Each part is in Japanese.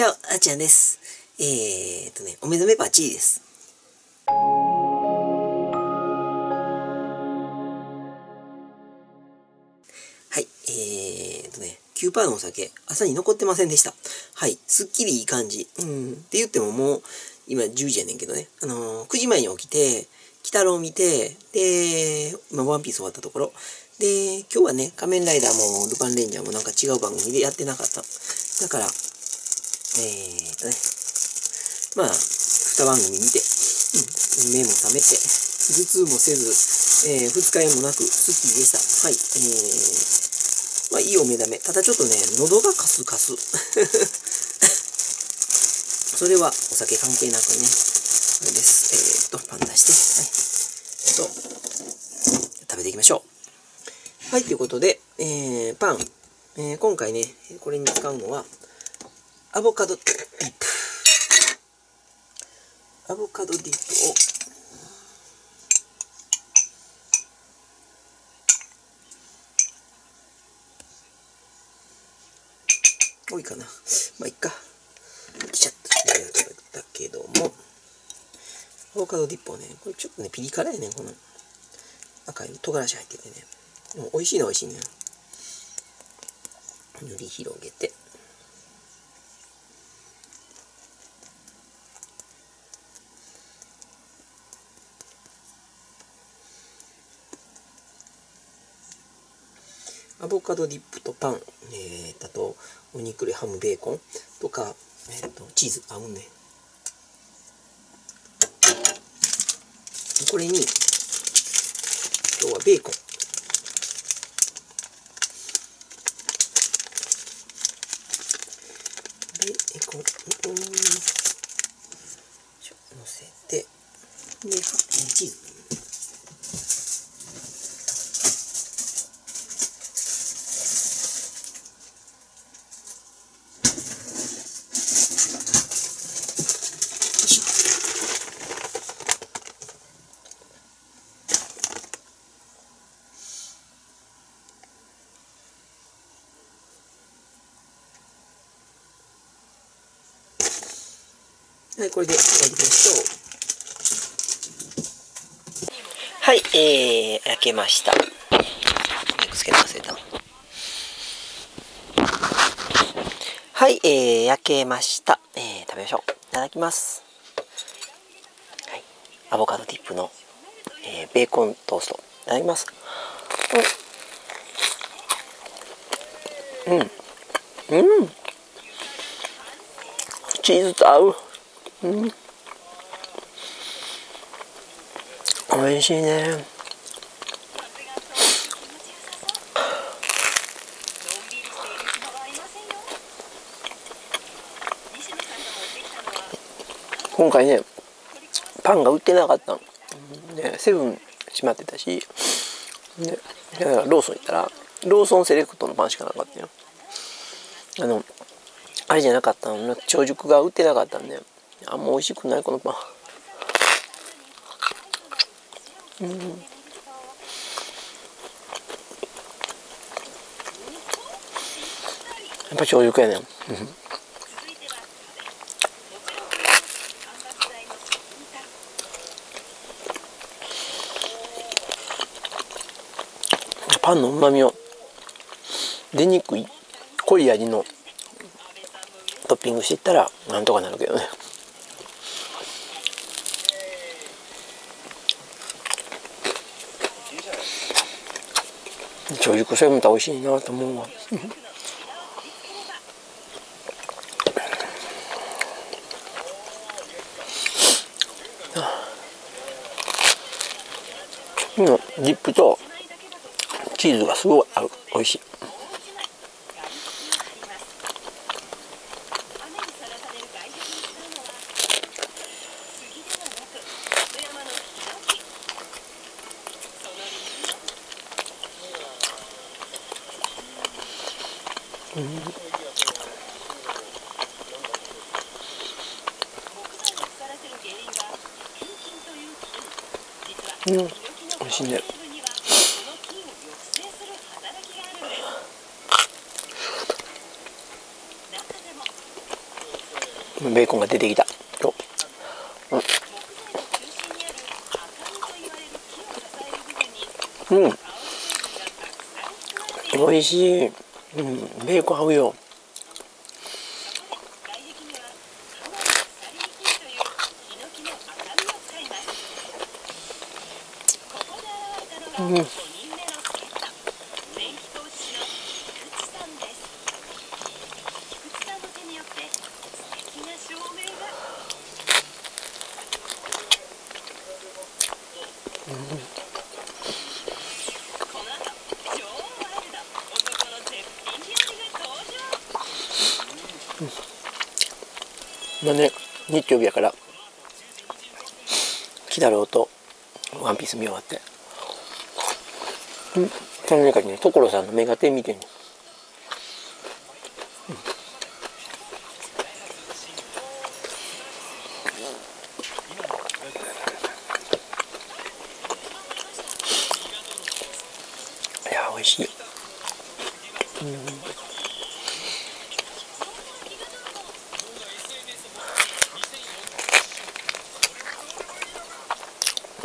チャオ、あちゃんです。えーっとね、お目覚めバッチリです。はい、えーっとね、9%のお酒、朝に残ってませんでした。はい、すっきりいい感じ。うん、って言ってももう、今10時やねんけどね、あのー9時前に起きて、鬼太郎見て、で、今ワンピース終わったところ、で、今日はね、仮面ライダーもルパンレンジャーもなんか違う番組でやってなかった。だから、えーっとね、まあ、二番組見て、うん、目も覚めて、頭痛もせず、えー、二日酔いもなく、スッキリでした。はい、えー、まあ、いいお目覚め。ただちょっとね、喉がカスカス。それはお酒関係なくね、これです。えー、っと、パン出して、はい。と、食べていきましょう。はい、ということで、えー、パン。えー、今回ね、これに使うのは、アボカドディップ。アボカドディップを、多いかな。まあ、いっか。ちゃっと入れるだけども、アボカドディップをね、これちょっとね、ピリ辛やねこの赤い唐辛子入っててね。でも美味しいのは美味しいね。塗り広げて。アボカドディップとパン、えー、あとお肉でハムベーコンとか、えー、とチーズ合うね。これに今日はベーコン。ベーコンうんちょ乗せてでチーズはい、これで焼いていきましょう。はい、えー、焼けました。つけ忘れた。はい、えー、焼けました。えー、食べましょう。いただきます。はい、アボカドディップの、えー、ベーコントースト。いただきます。うん。うん。うん。チーズと合う。うん。美味しいね。今回ね、パンが売ってなかったの。ね、セブン閉まってたし、ね、だからローソン行ったら、ローソンセレクトのパンしかなかったよ。あの、あれじゃなかったの長熟が売ってなかったんであんま美味しくないこのパン。うん。やっぱ長熟やね。ん。パンのうまみを出にくい濃い味のトッピングしていったらなんとかなるけどね。長熟それまた美味しいなと思うわ。ディップとチーズがすごい合う。美味しい。うん、美味しいね。ベーコンが出てきた。うんうん。美味しい、うん、ベーコン合うようんまあね日曜日やから「木だろう」と「ワンピース見終わって。うん？その中にね所さんの目が手見てんのや美味しいうん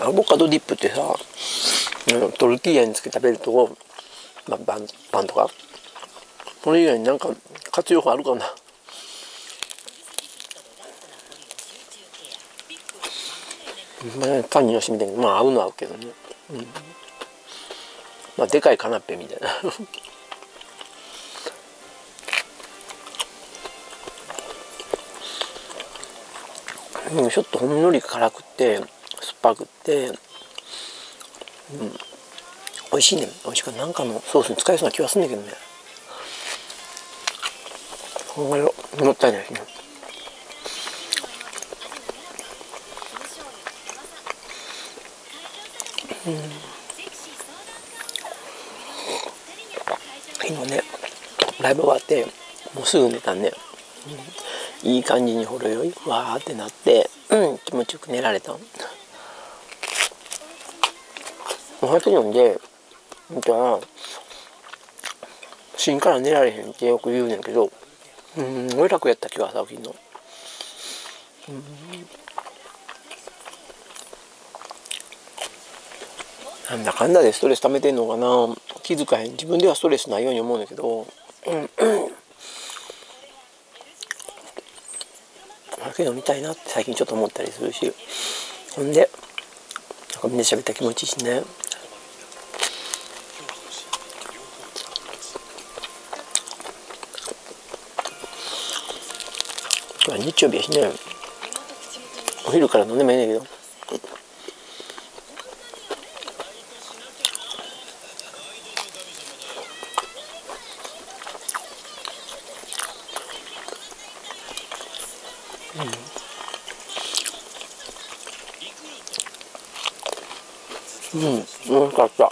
アボカドディップってさトルティーヤにつけ食べると、まあ、パンパンとか。これ以外になんか活用法あるかな。まあ、パンにのしみたいまあ合うのは合うけどね、うん、まあでかいカナッペみたいな。うん、ちょっとほんのり辛くて酸っぱくて。うん。美味しいね美味しくなんかのソースに使えそうな気はするんだけどね。考えろもったいないですね。うん。昨日ねライブ終わってもうすぐ寝たんで、うん、いい感じにほろ酔いわーってなって、うん、気持ちよく寝られた84で見たら芯から寝られへんってよく言うねんけどうん俺楽やった気がさ起きんの。うん。なんだかんだでストレス溜めてんのかな。気づかへん。自分ではストレスないように思うんだけど。うん。けど見たいなって最近ちょっと思ったりするし。ほんでなんかみんな喋った気持ちいいしね。日曜日はひね。お昼から飲んでもいいんだけどうん、うん、美味しかった。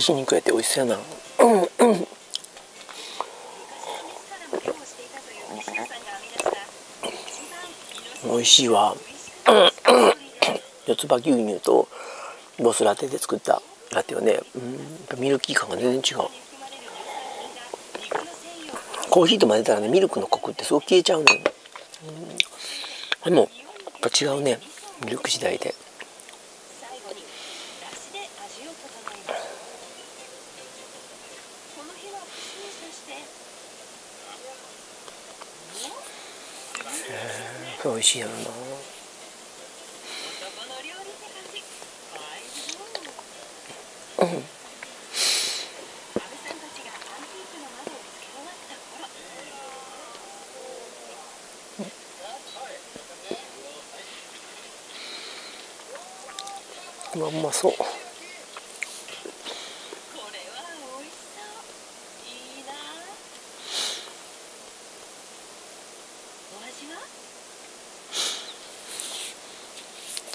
ひき肉やって美味しそうやなうんうん。美味しいわ。四つ葉牛乳とボスラテで作ったラテはね、うん、ミルキー感が全然違う。コーヒーと混ぜたらねミルクのコクってすごく消えちゃうのよ、うん、でもやっぱ違うねミルク次第で美味しいやろな。うん。うまそう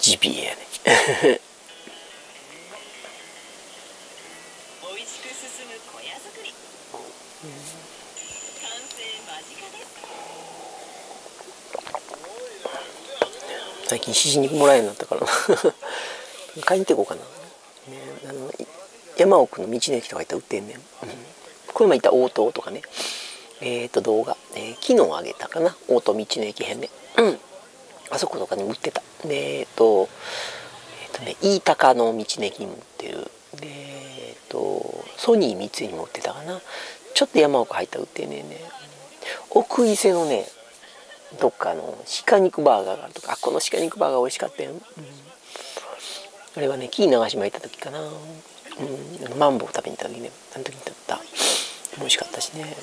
ジビエやね最近しじ肉もらえるようになったから 買いに行ってこうかな、ね、あの山奥の道の駅とか行ったら売ってんねん、うん、これも言った応答とかね。えっ、ー、と動画、えー、昨日あげたかな。応答道の駅編で、うん。あそことかに売ってた。でえっ、ー、と、とね飯高の道の駅にもってる。でえっ、とソニー三井にも売ってたかな。ちょっと山奥入った売ってんねんね。奥伊勢のねどっかの鹿肉バーガーがあるとか。あこの鹿肉バーガー美味しかったよ、うん、あれはね紀伊長島行った時かな、うん、マンボウ食べに行った時ね。あの時に食った。美味しかったしね,、ね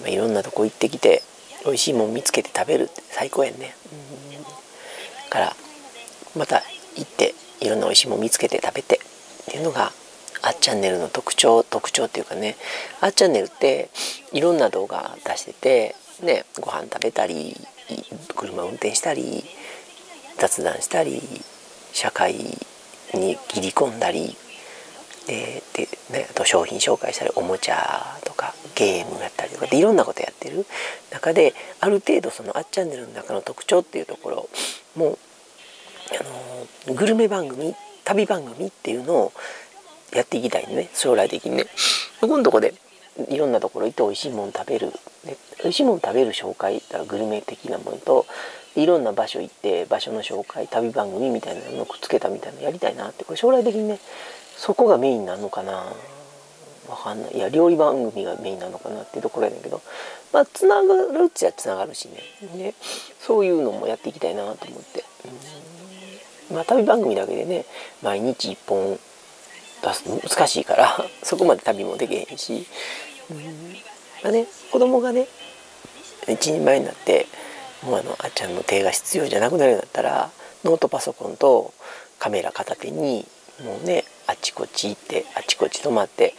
まあ、いろんなとこ行ってきて美味しいもん見つけて食べるって最高やんね、うん、からまた行っていろんな美味しいもん見つけて食べてっていうのがあっチャンネルの特徴特徴っていうかねあっチャンネルっていろんな動画出しててねご飯食べたり車運転したり雑談したり社会に切り込んだりでで、ね、あと商品紹介したりおもちゃとかゲームやったりとかでいろんなことやってる中である程度そのあっチャンネルの中の特徴っていうところもあのグルメ番組旅番組っていうのをやっていきたいね。将来的にね。そこのとこでいろんなところ行って美味しいもの食べる。で美味しいもの食べる紹介だグルメ的なものといろんな場所行って場所の紹介旅番組みたいなのをくっつけたみたいなのやりたいなって。これ将来的にねそこがメインなのかな。わかんない。いや料理番組がメインなのかなっていうところやねんけど。まあつながるっちゃつながるしね。でそういうのもやっていきたいなと思って。まあ旅番組だけでね毎日1本出すの難しいからそこまで旅もできへんし、うんまあね、子供がね一人前になってもうあのあっちゃんの手が必要じゃなくなるようになったらノートパソコンとカメラ片手にもうねあっちこっち行ってあっちこっち泊まって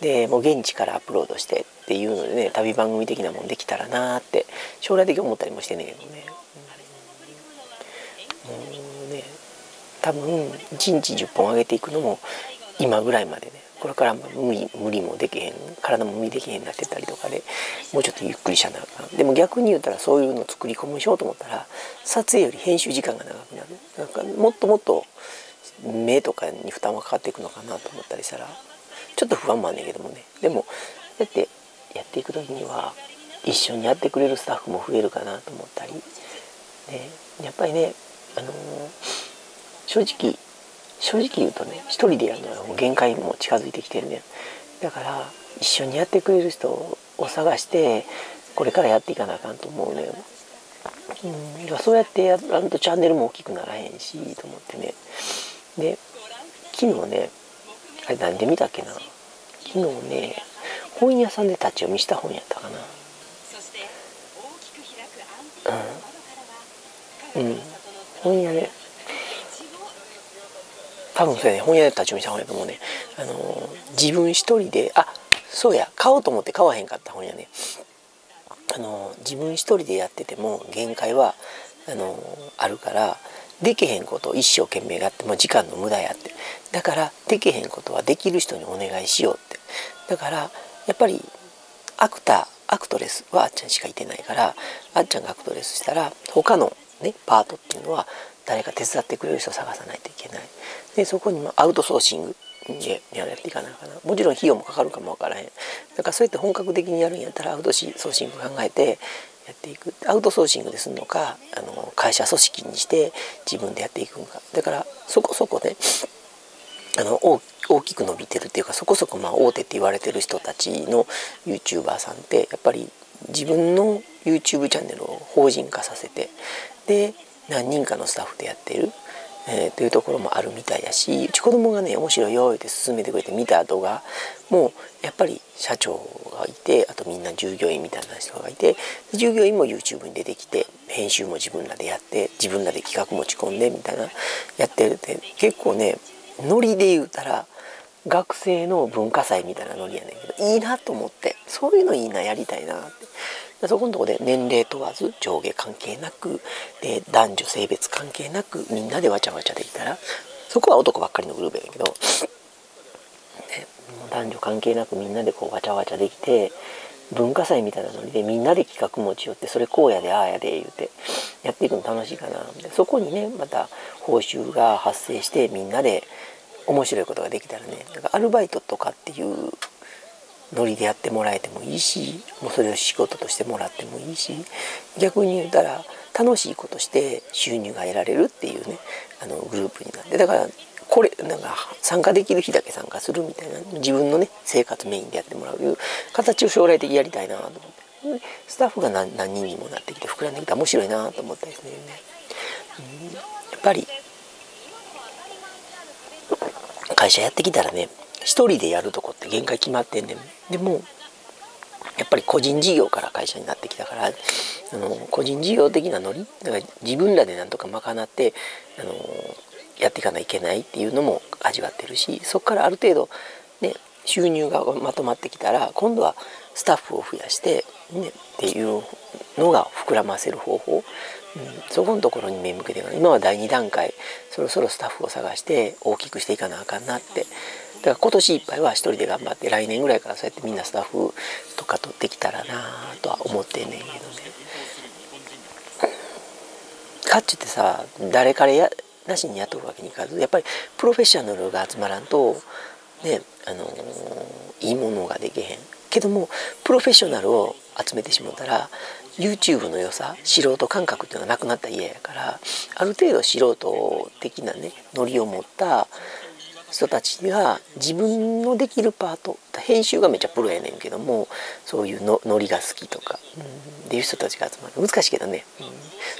でもう現地からアップロードしてっていうのでね旅番組的なもんできたらなーって将来的に思ったりもしてんねんけどね。もうね多分1日10本上げていくのも今ぐらいまでね。これから無理無理もできへん体も無理できへんなってたりとかでもうちょっとゆっくりしゃなかでも逆に言うたらそういうのを作り込むしようと思ったら撮影より編集時間が長くなる。なんかもっともっと目とかに負担はかかっていくのかなと思ったりしたらちょっと不安もあんねんけどもね。でもだってやっていく時には一緒にやってくれるスタッフも増えるかなと思ったり、ね、やっぱりね、あのー、正直正直言うとね一人でやるのはもう限界も近づいてきてるねだから一緒にやってくれる人を探してこれからやっていかなあかんと思うねうん。そうやってやらんとチャンネルも大きくならへんしと思ってね。で昨日ねあれ何で見たっけな？昨日ね本屋さんで立ち読みした本やったかな。うん、うん、本屋で多分それね。本屋で立ち読みした本やと思うね。あの自分一人であそうや。買おうと思って買わへんかった本やね。あの自分一人でやってても限界はあのあるからできへんことを一生懸命があっても時間の無駄やって。だからできへんことはできる人にお願いしようって。だからやっぱりアクターアクトレスはあっちゃんしかいてないからあっちゃんがアクトレスしたら他のねパートっていうのは誰か手伝ってくれる人を探さないといけない。でそこにアウトソーシングでやっていかないかな。もちろん費用もかかるかもわからへん。だからそうやって本格的にやるんやったらアウトソーシング考えてやっていく。アウトソーシングでするのかあの会社組織にして自分でやっていくのか。だからそこそこねあの大きく伸びてるっていうかそこそこまあ大手って言われてる人たちの YouTuber さんってやっぱり自分の YouTube チャンネルを法人化させてで何人かのスタッフでやってる。えー、というところもあるみたいやしうち子供がね面白いよって勧めてくれて見た動画もうやっぱり社長がいてあとみんな従業員みたいな人がいて従業員も YouTube に出てきて編集も自分らでやって自分らで企画持ち込んでみたいなやってるって結構ねノリで言うたら学生の文化祭みたいなノリやねんけどいいなと思ってそういうのいいなやりたいなって。でそこのとこで年齢問わず上下関係なくで男女性別関係なくみんなでわちゃわちゃできたらそこは男ばっかりのグループやけど、ね、男女関係なくみんなでこうわちゃわちゃできて文化祭みたいなノリでみんなで企画持ち寄ってそれこうやでああやで言うてやっていくの楽しいかな。でそこにねまた報酬が発生してみんなで面白いことができたらねだかアルバイトとかっていうノリでやってもらえてもいいしもうそれを仕事としてもらってもいいし逆に言ったら楽しいことして収入が得られるっていうねあのグループになってだからこれなんか参加できる日だけ参加するみたいな自分のね生活メインでやってもらういう形を将来的にやりたいなと思って。スタッフが何何人にもなってきて膨らんできた面白いなと思ったりするね、やっぱり会社やってきたらね一人でやるとこって限界決まってんねん。でもやっぱり個人事業から会社になってきたからあの個人事業的なノリだから自分らでなんとか賄ってあのやっていかないといけないっていうのも味わってるしそこからある程度ね収入がまとまってきたら今度はスタッフを増やして、ね、っていうのが膨らませる方法、うん、そこのところに目向けて今は第2段階そろそろスタッフを探して大きくしていかなあかんなってだから今年いっぱいは一人で頑張って来年ぐらいからそうやってみんなスタッフとか取ってきたらなとは思ってんねんけどね。カッチってさ誰からやなしに雇うわけにいかずやっぱりプロフェッショナルが集まらんとねあのー、いいものができへんけどもプロフェッショナルを集めてしもたら YouTube の良さ素人感覚っていうのがなくなったら嫌やからある程度素人的なねノリを持った人たちが自分のできるパート編集がめっちゃプロやねんけどもそういうのノリが好きとか、うん、っていう人たちが集まる難しいけどね、うん、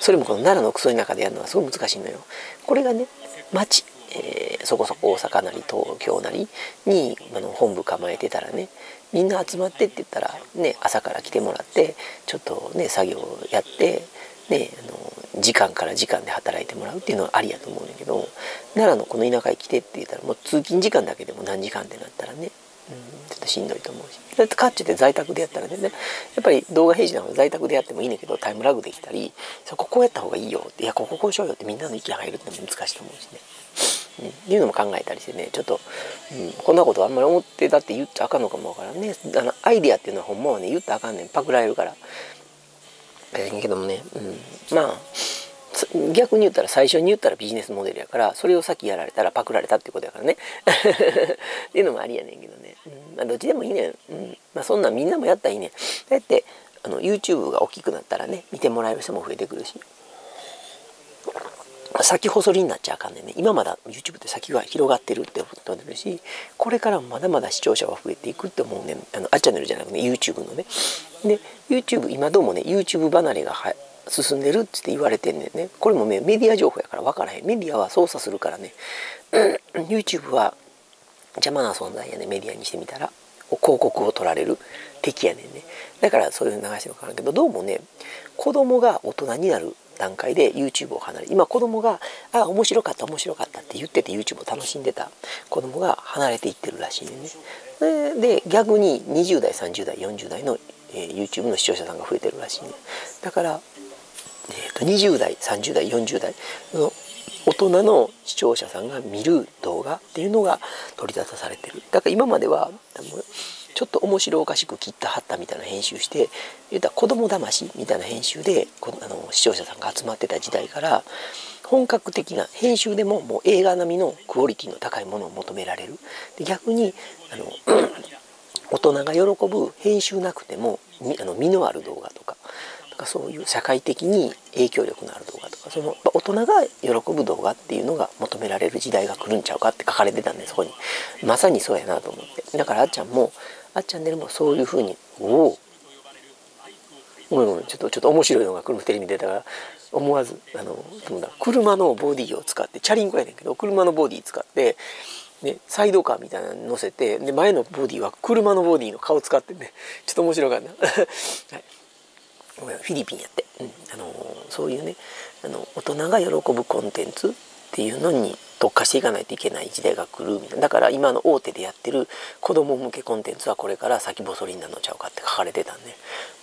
それもこの奈良のクソの中でやるのはすごい難しいのよ。これがね町、えー、そこそこ大阪なり東京なりにあの本部構えてたらねみんな集まってって言ったらね朝から来てもらってちょっとね作業をやってねあの時間から時間で働いてもらうっていうのはありやと思うんだけど奈良のこの田舎に来てって言ったらもう通勤時間だけでも何時間ってなったらねうん、ちょっとしんどいと思うし。だってカッチって在宅でやったらねやっぱり動画編集なんか在宅でやってもいいねんけどタイムラグできたりそここうやった方がいいよっていやこここうしようよってみんなの意見入るって難しいと思うしね。うん、いうのも考えたりしてねちょっと、うん、こんなことあんまり思ってだって言っちゃあかんのかもわからんね。あのアイディアっていうのはほんまはね言ったらあかんねん。パクられるから。けどもね、うん、まあ逆に言ったら最初に言ったらビジネスモデルやからそれを先やられたらパクられたってことやからね。っていうのもありやねんけどね、うん。まあ、どっちでもいいねん、うん。まあ、そんなんみんなもやったらいいねん。だってあの YouTube が大きくなったらね見てもらえる人も増えてくるし。先細りになっちゃあかんねんね。今まだ YouTube って先が広がってるってことになるしこれからもまだまだ視聴者は増えていくって思うねん。あのあチャンネルじゃなくて、ね、YouTube のね。で YouTube 今どうもね YouTube 離れがは進んでるって言われてんねんね。これもねメディア情報やから分からへん。メディアは操作するからね。YouTube は邪魔な存在やね。メディアにしてみたら。広告を取られる。敵やねんね。だからそういう流してるのかなけどどうもね子供が大人になる段階で YouTube を離れ今子供が「あ面白かった面白かった」って言ってて YouTube を楽しんでた。子供が離れていってるらしいねんで逆に20代30代40代の、えー、YouTube の視聴者さんが増えてるらしいね。だからえー、と20代30代40代の大人の視聴者さんが見る動画っていうのが取り沙汰されてる。だから今まではちょっと面白おかしく切ったはったみたいな編集して言ったら子供騙しみたいな編集であの視聴者さんが集まってた時代から本格的な編集でももう映画並みのクオリティの高いものを求められる。で逆にあの大人が喜ぶ編集なくてもあの身のある動画とかかそういう社会的に影響力のある動画とかその大人が喜ぶ動画っていうのが求められる時代が来るんちゃうかって書かれてたんでそこに。まさにそうやなと思って。だからあっちゃんもあっちゃんねるもそういうふうにおお。ごめんごめんちょっとちょっと面白いのが車テレビ出たから。思わずあの車のボディを使ってチャリンコやねんけど車のボディ使ってね、サイドカーみたいなの乗せてで前のボディは車のボディの顔使ってね ちょっと面白かった、はい。フィリピンやって、うん、あのそういうねあの大人が喜ぶコンテンツっていうのに特化していかないといけない時代が来るみたいな。だから今の大手でやってる子供向けコンテンツはこれから先細りになるのちゃうかって書かれてたんで、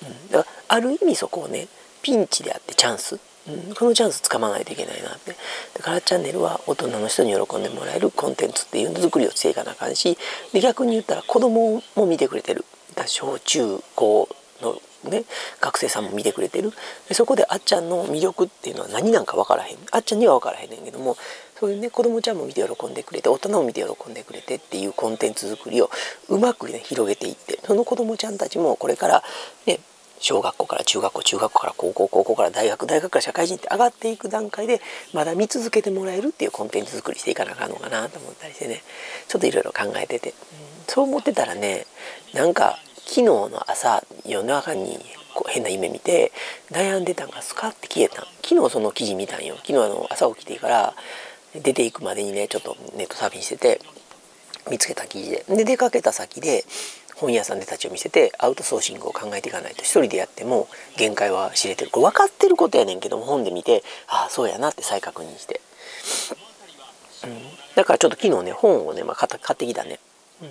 うん、だある意味そこをねピンチであってチャンス、うん、このチャンスつかまないといけないなって。だからチャンネルは大人の人に喜んでもらえるコンテンツっていうの作りをしていかなあかんしで逆に言ったら子供も見てくれてる。小中高のね学生さんも見てくれてる。でそこであっちゃんの魅力っていうのは何なんか分からへん。あっちゃんには分からへんねんけどもそういうね子供ちゃんも見て喜んでくれて大人も見て喜んでくれてっていうコンテンツ作りをうまくね広げていってその子供ちゃんたちもこれからね小学校から中学校中学校から高校高校から大学大学から社会人って上がっていく段階でまだ見続けてもらえるっていうコンテンツ作りしていかなあかんのかなと思ったりしてねちょっといろいろ考えてて、うん、そう思ってたらねなんか昨日の朝夜中に変な夢見て悩んでたんがスカッて消えた昨日その記事見たんよ。昨日あの朝起きてから出ていくまでにねちょっとネットサーフィンしてて見つけた記事で。で出かけた先で本屋さんでたちを見せてアウトソーシングを考えていかないと一人でやっても限界は知れてる。これ分かってることやねんけども本で見てああそうやなって再確認して、うん、だからちょっと昨日ね本をね、まあ、買ってきたね、うん、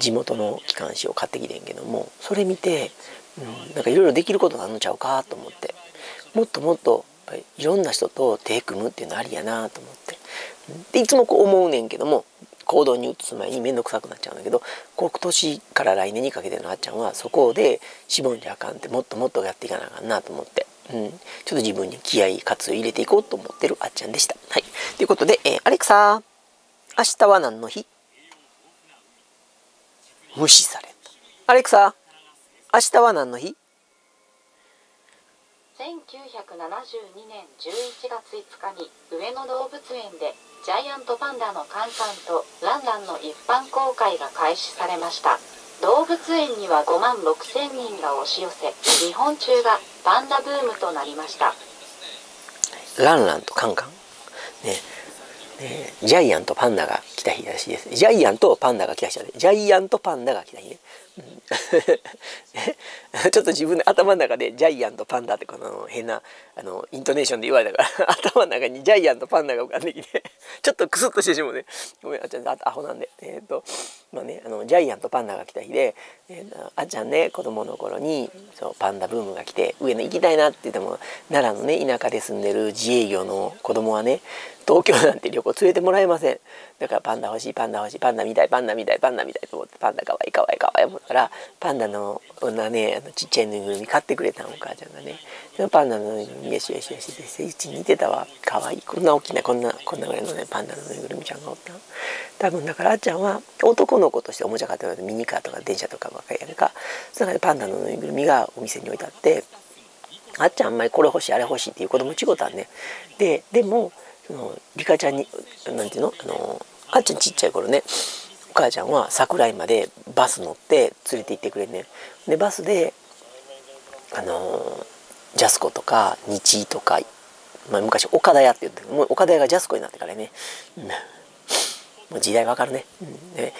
地元の機関誌を買ってきてんけどもそれ見て、うん、なんかいろいろできることがあるんちゃうかと思って。もっともっといろんな人と手組むっていうのありやなと思って。でいつもこう思うねんけども行動に移す前に面倒くさくなっちゃうんだけど今年から来年にかけてのあっちゃんはそこで絞んじゃあかんってもっともっとやっていかなあかんなと思って、うん、ちょっと自分に気合活を入れていこうと思ってるあっちゃんでした。はい、ということで、えー、アレクサ明日は何の日？無視された。アレクサ明日は何の日？1972年11月5日に上野動物園でジャイアントパンダのカンカンとランランの一般公開が開始されました。動物園には5万6千人が押し寄せ日本中がパンダブームとなりました。ランランとカンカン？ね。ね。ジャイアントパンダが来た日らしいです。ジャイアントパンダが来た日だね。ジャイアントパンダが来た日ね。ちょっと自分で頭の中でジャイアントパンダってこの変なあのイントネーションで言われたから 頭の中にジャイアントパンダが浮かんできてちょっとクスッとしてしまうね。ごめんあちゃんアホなんで。えっ、ー、とまあねあのジャイアントパンダが来た日で、えー、あっちゃんね子供の頃にそうパンダブームが来て上野行きたいなって言っても奈良のね田舎で住んでる自営業の子供はね東京なんて旅行連れてもらえません。だからパンダ欲しいパンダ欲しいパンダみたいパンダみたいパンダみたいと思ってパンダかわいいかわいいかわいい思ったらパンダの女ねあのちっちゃいぬいぐるみ買ってくれたお母ちゃんがねそのパンダのぬいぐるみよしよしよしでうちに似てたわかわいいこんな大きなこんなこんなぐらいのねパンダのぬいぐるみちゃんがおった多分だからあっちゃんは男の子としておもちゃ買ってもらってミニカーとか電車とかばっかりやるかその中でパンダのぬいぐるみがお店に置いてあってあっちゃんあんまりこれ欲しいあれ欲しいっていう子供ちごたんねででもあのリカちゃんになんていうの？あのあっちゃんちっちゃい頃ねお母ちゃんは桜井までバス乗って連れて行ってくれんねん。でバスであのジャスコとか日とか、まあ、昔岡田屋って言ってもう岡田屋がジャスコになってからね、もう時代わかるね、うん、で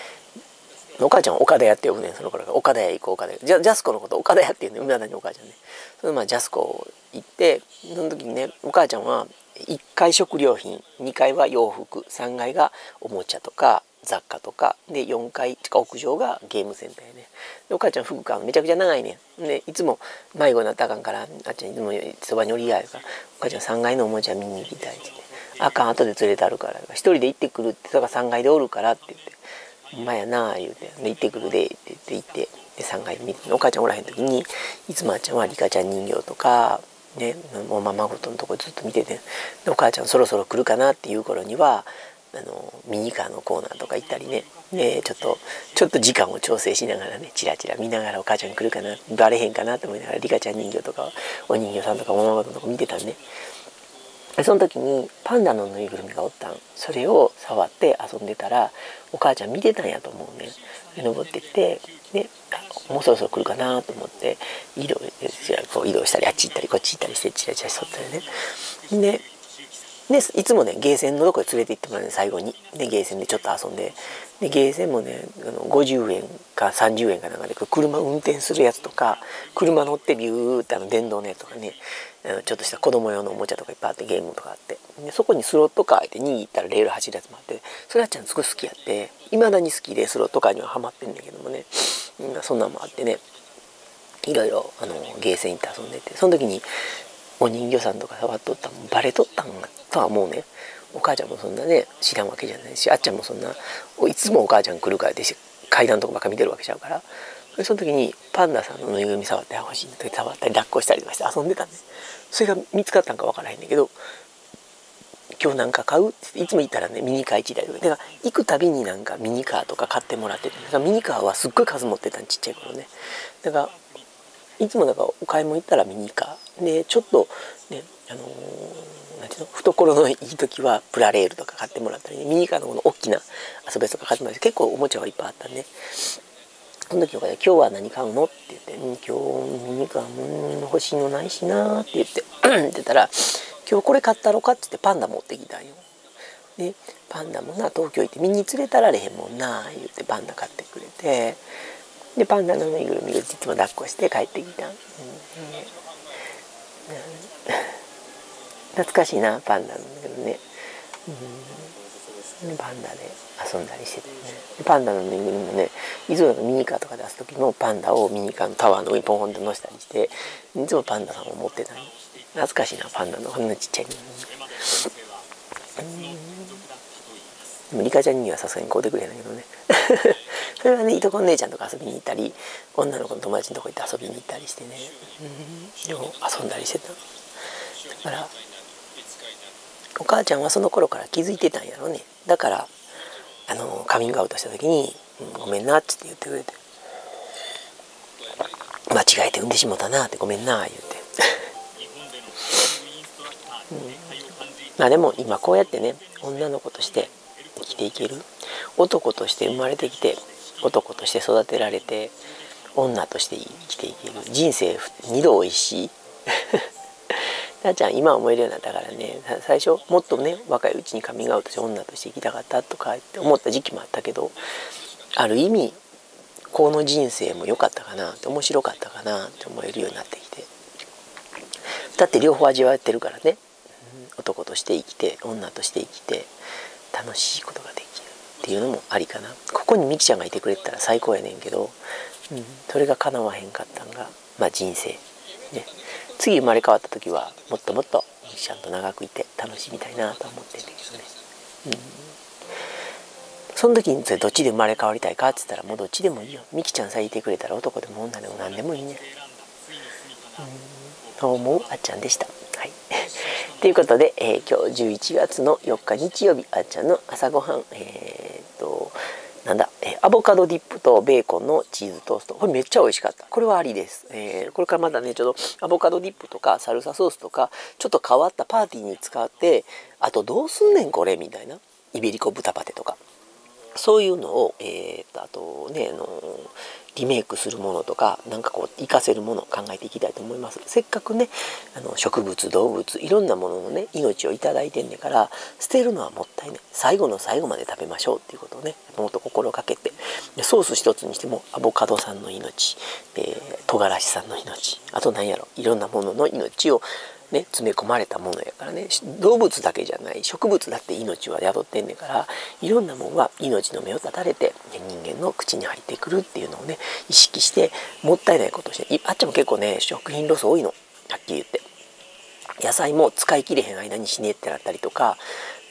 お母ちゃん岡田屋って呼ぶねその頃から。岡田屋行こう岡田屋ジャジャスコのこと岡田屋って言うね梅田にお母ちゃんね。そのまあジャスコ行ってその時にねお母ちゃんは1階食料品2階は洋服3階がおもちゃとか雑貨とかで4階か屋上がゲームセンターやね。でお母ちゃん服買めちゃくちゃ長いね。んでいつも迷子になったあかんからあっちゃんいつもそばにおりやるからお母ちゃん3階のおもちゃ見に行きたいってあかん後で連れてあるから一人で行ってくるってだから3階でおるからって言って「ほんまやな」言うて「行ってくるで」って言って行って。で3階見てお母ちゃんおらへん時にいつもあちゃんはリカちゃん人形とかねおままごとのとこずっと見ててでお母ちゃんそろそろ来るかなっていう頃にはあのミニカーのコーナーとか行ったりね。でちょっとちょっと時間を調整しながらねチラチラ見ながらお母ちゃん来るかなバレへんかなと思いながらリカちゃん人形とかお人形さんとかおままごとのとこ見てたんで。その時にパンダのぬいぐるみがおったん。それを触って遊んでたらお母ちゃん見てたんやと思うね。登ってきてでもうそろそろ来るかなと思って移動こう移動したりあっち行ったりこっち行ったりしてチラチラしとったよね。ででいつもねゲーセンのとこへ連れて行ってもらうね最後に。でゲーセンでちょっと遊んで。でゲーセンもねあの50円かか30円かなんかで車運転するやつとか車乗ってビューってあの電動のやつとかね。ちょっとした子供用のおもちゃとかいっぱいあってゲームとかあって。でそこにスロットカーで握ったらレール走るやつもあってそれあっちゃんすごい好きやって。いまだに好きでスロットカーにはハマってんだけどもね、うん、そんなんもあってね。いろいろあのゲーセン行って遊んでて。その時にお人形さんとか触っとったもバレとったんとはもうね。お母ちゃんもそんなね知らんわけじゃないしあっちゃんもそんないつもお母ちゃん来るからで階段とかばっか見てるわけちゃうから。その時にパンダさんのぬいぐるみ触ってほしい時触ったり抱っこしたりとかして遊んでたんでそれが見つかったんか分からへんねんけど今日なんか買うっていつも言ったらねミニカー1台とかだから行くたびになんかミニカーとか買ってもらっててだからミニカーはすっごい数持ってたんちっちゃい頃ね。だからいつもだかお買い物行ったらミニカー。でちょっとねあのー、なんていうの懐のいい時はプラレールとか買ってもらったり、ね、ミニカーのこの大きな遊べとか買ってもらって結構おもちゃはいっぱいあったんで。その時とかで「今日は何買うの?」って言って「今日ミニカー欲しいのないしな」って言ってって言ったら「今日これ買ったろか?」って言ってパンダ持ってきたんよ。でパンダもな東京行って見に連れたられへんもんな言ってパンダ買ってくれてでパンダのぬいぐるみをいつも抱っこして帰ってきた、うん、懐かしいなパンダなんだけどね、うん、パンダで遊んだりしててねパンダのぬいぐるみもねいつもミニカーとか出す時もパンダをミニカーのタワーの上にポンポンと乗せたりしていつもパンダさんを持ってたの。懐かしいなパンダのこんなちっちゃいの、うん、でもリカちゃんにはさすがに買うてくれへんだけどね。それはねいとこ姉ちゃんとか遊びに行ったり女の子の友達のとこ行って遊びに行ったりしてね、うん、でも遊んだりしてた。だからお母ちゃんはその頃から気づいてたんやろね。だからあのカミングアウトした時に「ごめんな」っつって言ってくれて「間違えて産んでしもたな」って「ごめんな」言うて、うん、まあでも今こうやってね女の子として生きていける。男として生まれてきて男として育てられて女として生きていける。人生二度おいしい。なちゃん今思えるようになったからね。最初もっとね若いうちにカミングアウトして女として生きたかったとかって思った時期もあったけどある意味この人生も良かったかなって面白かったかなって思えるようになってきて。だって両方味わってるからね。男として生きて女として生きて楽しいことができるっていうのもありかな。ここにみきちゃんがいてくれたら最高やねんけど、うん、それが叶わへんかったんが、まあ、人生。ね。次生まれ変わった時はもっともっとちゃんと長くいて楽しみたいなと思ってんだけどね、うん、その時にそれどっちで生まれ変わりたいかって言ったらもうどっちでもいいよ。みきちゃんさえいてくれたら男でも女でも何でもいいね、うん、そう思うあっちゃんでした。はい。ということで、えー、今日11月の4日日曜日あっちゃんの朝ごはんえー、なんだ、え、アボカドディップとベーコンのチーズトースト。これめっちゃ美味しかった。これはありです、えー、これからまだねちょっとアボカドディップとかサルサソースとかちょっと変わったパーティーに使ってあとどうすんねんこれみたいな。イベリコ豚パテとか。そういうのを、えー、あとねあのリメイクするものとか何かこう活かせるものを考えていきたいと思います。せっかくねあの植物動物いろんなもののね命を頂いてんねから捨てるのはもったいない。最後の最後まで食べましょうっていうことをねもっと心がけて。でソース一つにしてもアボカドさんの命、え、唐辛子さんの命あと何やろいろんなものの命をね、詰め込まれたものやからね。動物だけじゃない。植物だって命は宿ってんねんからいろんなもんは命の芽を絶たれて、人間の口に入ってくるっていうのをね意識してもったいないことをしてあっちも結構ね食品ロス多いの。はっきり言って。野菜も使い切れへん間に死ねってなったりとか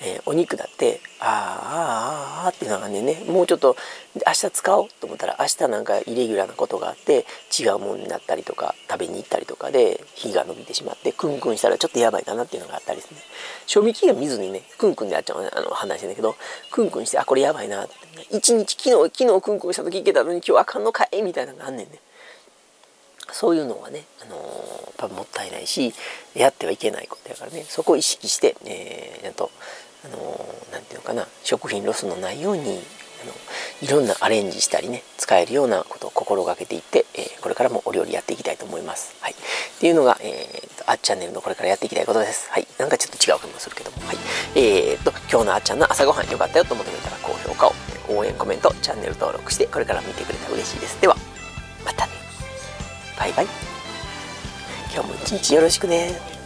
えー、お肉だってああああっていうのがねもうちょっと明日使おうと思ったら明日なんかイレギュラーなことがあって違うものになったりとか食べに行ったりとかで火が伸びてしまってクンクンしたらちょっとやばいかなっていうのがあったりですね賞味期限見ずにねクンクンであっちゃうあの話してんだけどクンクンしてあこれやばいなって一日昨日昨日クンクンした時いけたのに今日あかんのかいみたいなのがあんねんね。そういうのはね、あのー、やっぱもったいないしやってはいけないことやからね。そこを意識して、えー、ゃんとあの何て言うのかな食品ロスのないようにあのいろんなアレンジしたりね使えるようなことを心がけていって、えー、これからもお料理やっていきたいと思います。はい、っていうのが、えーと、あっチャンネルのこれからやっていきたいことです。はい、なんかちょっと違う気も。するけども、はい、えーと今日のあっちゃんの朝ごはん良かったよと思ってくれたら高評価を応援コメントチャンネル登録してこれから見てくれたら嬉しいです。ではまたね。バイバイ。今日も一日よろしくね。